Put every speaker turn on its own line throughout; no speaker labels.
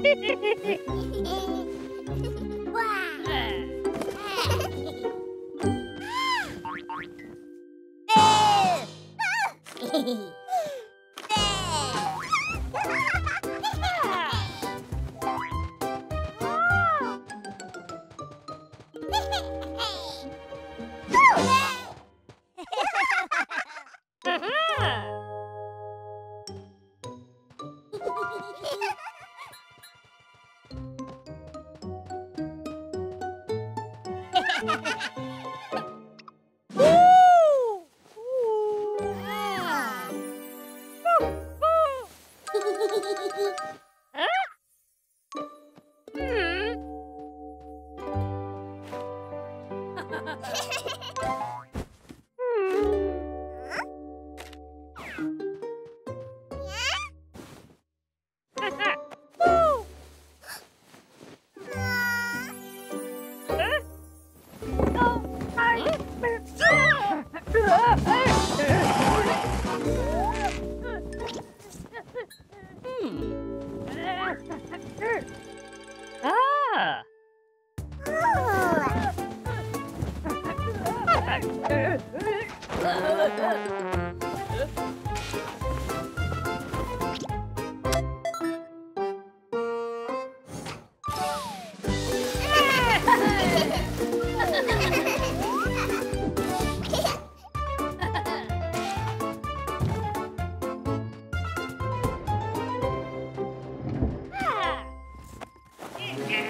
Hehehe Hehehehe hmm. Yeah. Oh.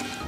Thank you.